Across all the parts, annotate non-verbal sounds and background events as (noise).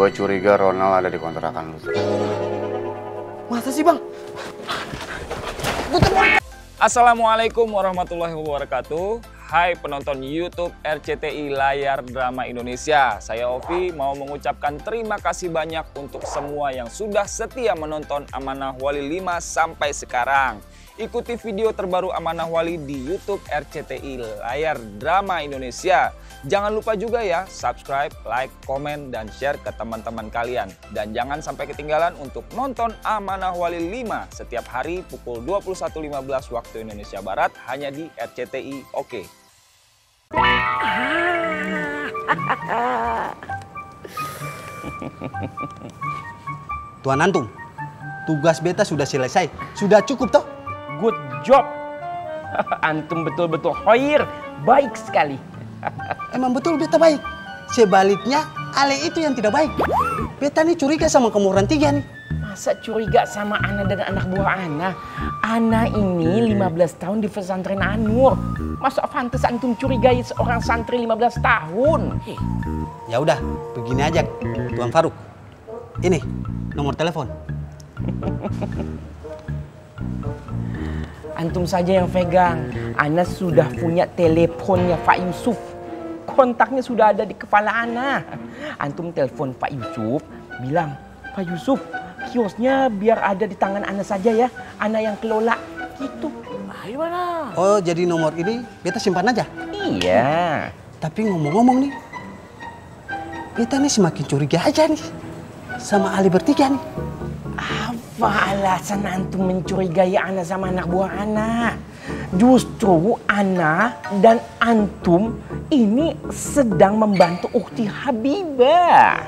Gue curiga Ronald ada di kontrakan lu. Masa sih bang? Assalamualaikum warahmatullahi wabarakatuh. Hai penonton YouTube RCTI Layar Drama Indonesia. Saya Ovi mau mengucapkan terima kasih banyak untuk semua yang sudah setia menonton Amanah Wali 5 sampai sekarang. Ikuti video terbaru Amanah Wali di YouTube RCTI Layar Drama Indonesia. Jangan lupa juga ya subscribe, like, komen, dan share ke teman-teman kalian. Dan jangan sampai ketinggalan untuk nonton Amanah Wali 5 setiap hari pukul 21.15 waktu Indonesia Barat hanya di RCTI Oke. Tuan Antum, tugas beta sudah selesai. Sudah cukup toh? Good job. (laughs) Antum betul-betul hoir. Baik sekali. (laughs) Emang betul beta baik. Sebaliknya, Ale itu yang tidak baik. Beta nih curiga sama kamu orang tiga nih. Masa curiga sama Ana dan anak buah Ana? Ana ini 15 tahun di pesantren Anur. Masa fantas antum curigai seorang santri 15 tahun? Hei, Ya udah, begini aja, Tuan Faruk. Ini nomor telepon. (laughs) Antum saja yang pegang. Ana sudah punya teleponnya Pak Yusuf. Kontaknya sudah ada di kepala Ana. Antum telepon Pak Yusuf, bilang, Pak Yusuf, kiosnya biar ada di tangan Ana saja ya. Ana yang kelola. Gitu. Ayo mana? Oh, jadi nomor ini beta simpan aja. Iya. Tapi ngomong-ngomong nih, beta nih semakin curiga aja nih sama Ali bertiga nih. Apa alasan antum mencurigai Ana sama anak buah Ana? Justru Ana dan antum ini sedang membantu Ukti Habibah.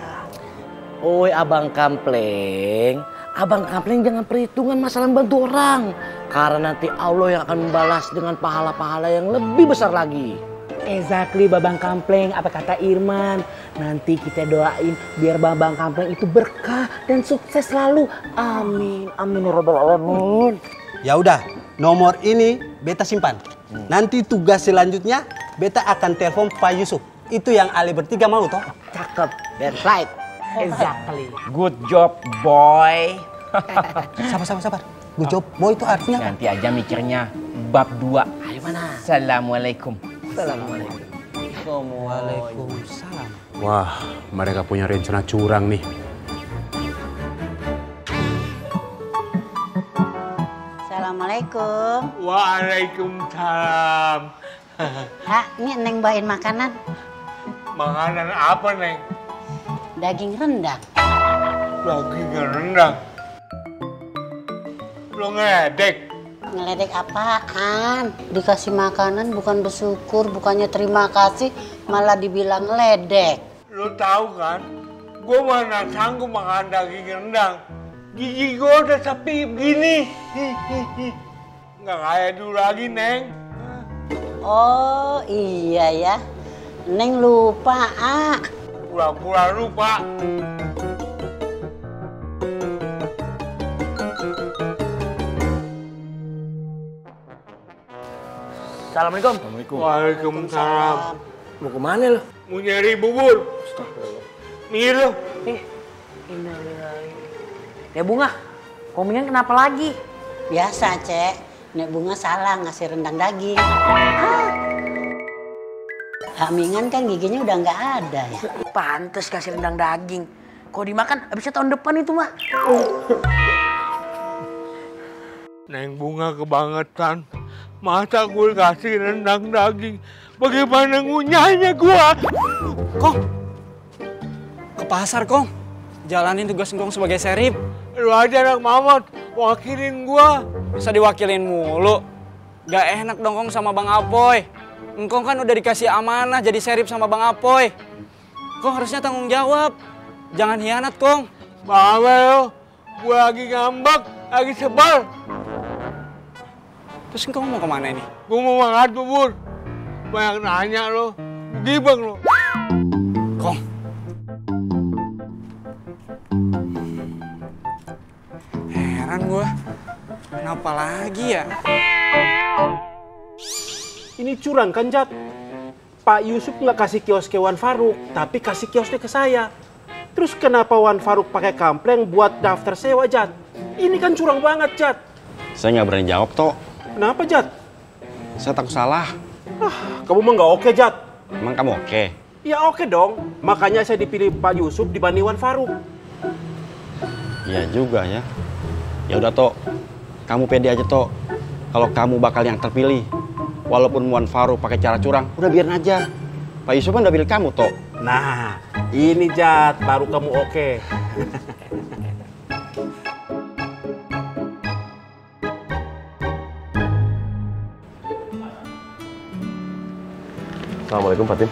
Oi abang kampleng, abang kampleng jangan perhitungan masalah bantu orang. Karena nanti Allah yang akan membalas dengan pahala-pahala yang lebih besar lagi. Exactly Babang Kampleng, apa kata Irman? Nanti kita doain biar Babang Kampleng itu berkah dan sukses selalu. Amin, amin ya rabbal alamin. Ya udah, nomor ini beta simpan. Nanti tugas selanjutnya beta akan telepon Pak Yusuf. Itu yang Ali bertiga mau toh? Cakep, that's right. Exactly. Good job, boy. (laughs) Sabar, sabar, sabar. Good job, boy itu artinya? Nanti aja mikirnya bab 2. Ayo mana? Assalamualaikum. Assalamualaikum. Waalaikumsalam. Wah, mereka punya rencana curang nih. Assalamualaikum. Waalaikumsalam. Hak, ini Neng bawain makanan. Makanan apa, Neng? Daging rendang. Daging rendang. Lo ngedek. Ngeledek apaan? Dikasih makanan bukan bersyukur, bukannya terima kasih, malah dibilang ledek. Lo tahu kan? Gue mana sanggup makan daging rendang. Gigi gue udah sepi begini. (laughs) Nggak kayak dulu lagi, Neng. Oh iya ya, Neng lupa ah. Pura-pura lupa. Assalamualaikum. Waalaikumsalam. Mau ke mana lo? Mau nyari bubur. Minggir lo. Eh, Ya bunga, komingan kenapa lagi? Biasa cek, Nek Bunga salah ngasih rendang daging. Hamingan kan giginya udah nggak ada ya. Pantes kasih rendang daging. Kalau dimakan habisnya tahun depan itu mah. Neng bunga kebangetan. Masa gue kasih rendang daging? Bagaimana ngunyahnya gua? Kong, ke pasar Kong. Jalanin tugas Kong sebagai serip. Lu aja anak Mamat, wakilin gua. Bisa diwakilin mulu. Gak enak dong Kong sama Bang Apoy. Engkong kan udah dikasih amanah jadi serip sama Bang Apoy. Kong harusnya tanggung jawab. Jangan hianat Kong. Bawa lo, gua lagi ngambek, lagi sebel. Terus Engkong mau ke mana ini? Gua mau makan bubur. Banyak nanya lo, gibeng lo. Kong. Heran gue. Kenapa lagi ya? Ini curang kan, Jak? Pak Yusuf nggak kasih kios ke Wan Faruk, tapi kasih kiosnya ke saya. Terus kenapa Wan Faruk pakai kampleng buat daftar sewa, Jat? Ini kan curang banget, Jat. Saya nggak berani jawab, Tok. Kenapa, Jat? Saya takut salah. Kamu mah nggak oke, Jat. Emang kamu oke? Ya oke dong. Makanya saya dipilih Pak Yusuf dibanding Wan Faruk. Iya juga ya. Ya udah, Tok. Kamu pede aja, Tok. Kalau kamu bakal yang terpilih. Walaupun Wan Faruk pakai cara curang, udah biarin aja. Pak Yusuf kan udah pilih kamu, Tok. Nah, ini Jat, baru kamu oke. Assalamualaikum Fatin.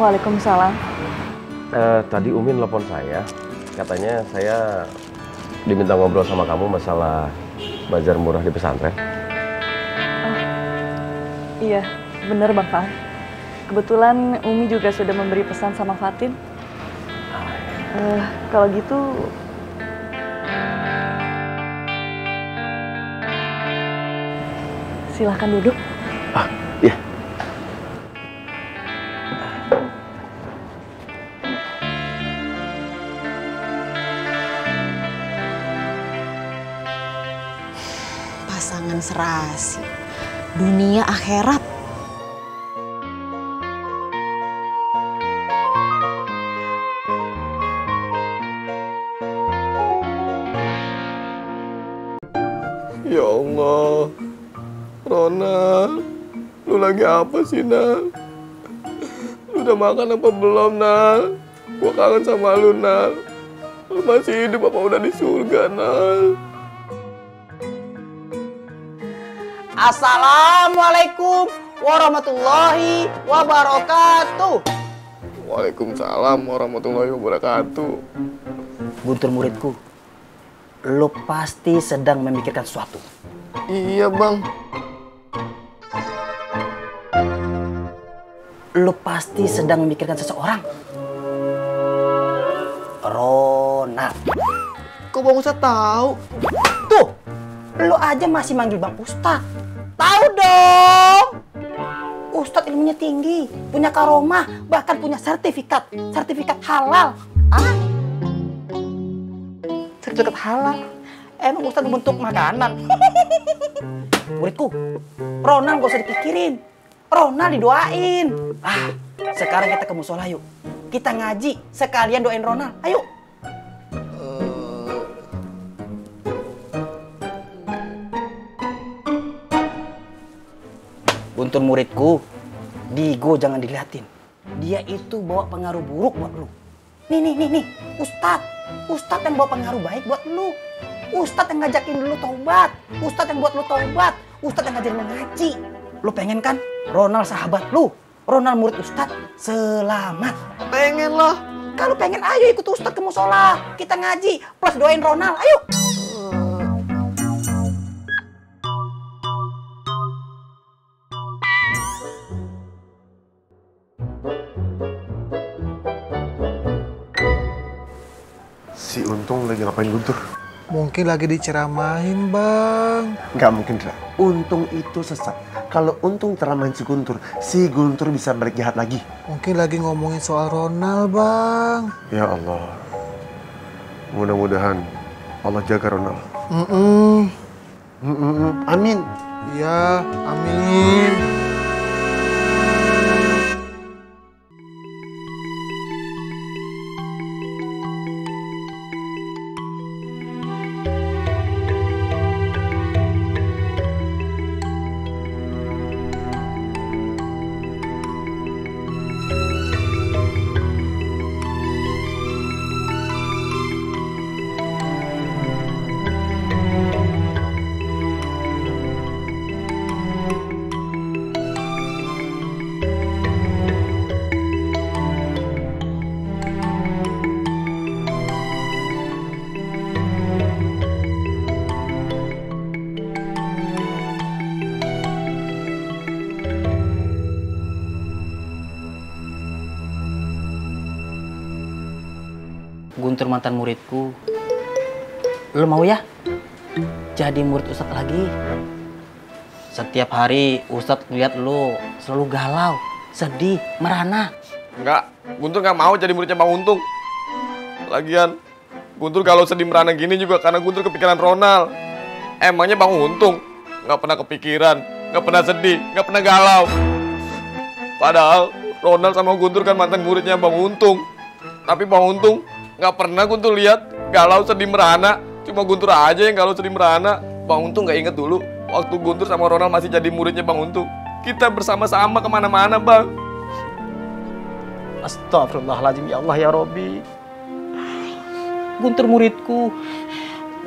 Waalaikumsalam. Eh, tadi Umi nelpon saya, katanya saya diminta ngobrol sama kamu masalah bazar murah di pesantren. Iya, bener Bang Fahad. Kebetulan Umi juga sudah memberi pesan sama Fatin. Eh, kalau gitu, silahkan duduk. Iya. Serasi. Dunia akhirat. Ya Allah, Ronald, lu lagi apa sih, Nal? Lu udah makan apa belum, Nal? Gua kangen sama lu, Nal. Lu masih hidup apa udah di surga, Nal? Assalamualaikum warahmatullahi wabarakatuh. Waalaikumsalam warahmatullahi wabarakatuh. Guntur muridku, lo pasti sedang memikirkan sesuatu. Iya, Bang. Lo pasti sedang memikirkan seseorang. Ronald. Kok Bang Ustadz tahu? Tuh, lo aja masih manggil Bang Ustadz. Tahu dong. Ustadz ilmunya tinggi, punya karomah, bahkan punya sertifikat, sertifikat halal. Ah, sertifikat halal. Emang Ustadz membentuk makanan. (laughs) Muridku, Ronald gak usah dipikirin. Ronald didoain. Ah, sekarang kita ke musola yuk. Kita ngaji, sekalian doain Ronald. Ayo. Untuk muridku, Digo jangan diliatin. Dia itu bawa pengaruh buruk buat lu. Nih, nih, nih, nih, Ustadz. Ustadz yang bawa pengaruh baik buat lu. Ustadz yang ngajakin lu taubat. Ustadz yang buat lu taubat. Ustadz yang ngajarin lu ngaji. Lu pengen kan Ronald sahabat lu? Ronald murid Ustadz selamat. Pengen lah. Kalau pengen ayo ikut Ustadz ke musola. Kita ngaji plus doain Ronald. Ayo. Untung lagi ngapain Guntur? Mungkin lagi diceramahin, Bang. Nggak mungkin, Dra. Untung itu sesat. Kalau Untung ceramahin si Guntur, si Guntur bisa balik jahat lagi. Mungkin lagi ngomongin soal Ronald, Bang. Ya Allah. Mudah-mudahan Allah jaga Ronald. Mm-mm. Mm-mm. Amin. Ya, amin. Mantan muridku. Lo mau ya? Jadi murid Ustadz lagi. Setiap hari Ustadz lihat lo selalu galau, sedih, merana. Enggak, Guntur nggak mau jadi muridnya Bang Untung. Lagian, Guntur kalau sedih merana gini juga karena Guntur kepikiran Ronald. Emangnya Bang Untung nggak pernah kepikiran, nggak pernah sedih, nggak pernah galau. Padahal Ronald sama Guntur kan mantan muridnya Bang Untung. Tapi Bang Untung nggak pernah Guntur lihat galau sedih merana. Cuma Guntur aja yang galau sedih merana. Bang Untung nggak inget dulu waktu Guntur sama Ronald masih jadi muridnya Bang Untung. Kita bersama-sama ke mana-mana Bang. Astagfirullahaladzim ya Allah ya Robbi. Guntur muridku,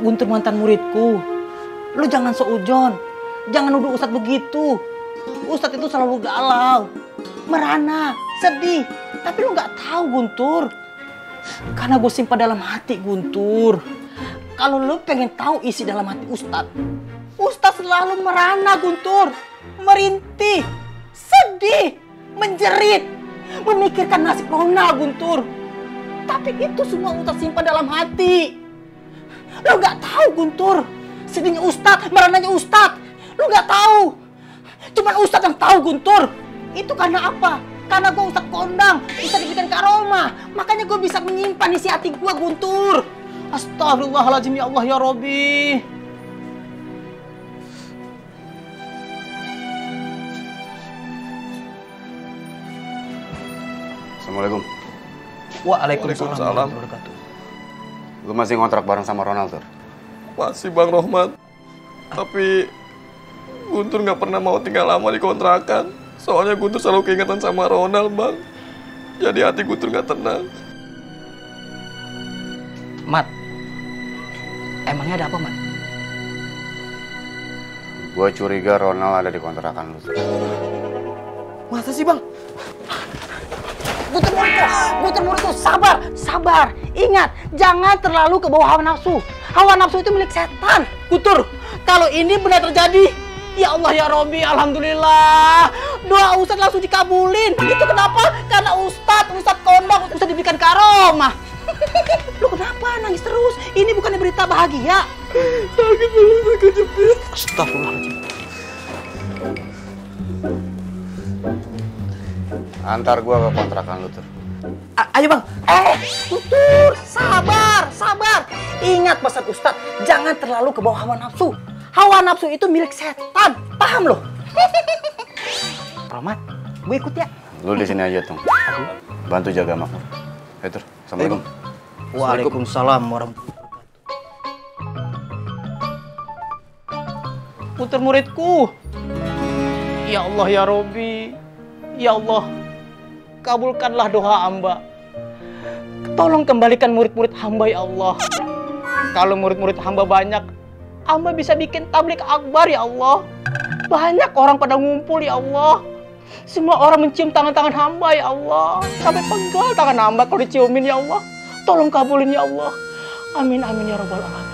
Guntur mantan muridku. Lu jangan seujon, jangan nuduh Ustadz begitu. Ustadz itu selalu galau, merana, sedih. Tapi lu nggak tahu Guntur. Karena gue simpan dalam hati Guntur. Kalau lu pengen tahu isi dalam hati Ustadz, Ustadz selalu merana Guntur, merintih, sedih, menjerit, memikirkan nasib Ronald Guntur. Tapi itu semua Ustadz simpan dalam hati. Lu nggak tahu Guntur, sedihnya Ustadz, merananya Ustadz. Lu nggak tahu. Cuman Ustadz yang tahu Guntur. Itu karena apa? Karena gue Ustadz kondang, Ustadz dibikin karoma. Makanya gue bisa menyimpan isi hati gue Guntur. Astagfirullahaladzim ya Allah ya Robbi. Assalamualaikum. Waalaikumsalam. Waalaikumsalam. Lu masih ngontrak bareng sama Ronald, Tur? Masih Bang Rohmat. Tapi Guntur nggak pernah mau tinggal lama di kontrakan. Soalnya Guntur selalu keingetan sama Ronald, Bang. Jadi hati Guntur nggak tenang. Mat, emangnya ada apa Mat? Gue curiga Ronald ada di kontrakan lu. Masa sih bang? Guntur muridku, Guntur muridku, sabar, sabar. Ingat, jangan terlalu ke bawah hawa nafsu. Hawa nafsu itu milik setan. Guntur, kalau ini benar terjadi, ya Allah ya Robi, Alhamdulillah. Doa Ustadz langsung dikabulin. Itu kenapa? Karena Ustadz, Ustadz kondang, Ustadz diberikan karomah. Lu kenapa nangis terus? Ini bukannya berita bahagia. Sakit banget, kejepit. Astagfirullahaladzim. Antar gue ke kontrakan lu, Tur. A- ayo bang, eh, tutur, sabar, sabar. Ingat pesan Ustadz, jangan terlalu ke bawah hawa nafsu. Hawa nafsu itu milik setan, paham loh? Romat, gue ikut ya. Lu di sini aja, Tung. Bantu jaga makmur. Eh, Tur. Assalamualaikum. Waalaikumsalam warahmatullahi Puter muridku. Ya Allah ya Robi. Ya Allah, kabulkanlah doa hamba. Tolong kembalikan murid-murid hamba ya Allah. Kalau murid-murid hamba banyak, hamba bisa bikin tablik akbar ya Allah. Banyak orang pada ngumpul ya Allah. Semua orang mencium tangan-tangan hamba ya Allah. Sampai pegal tangan hamba kalau diciumin ya Allah. Tolong kabulin ya Allah. Amin amin ya rabbal alamin.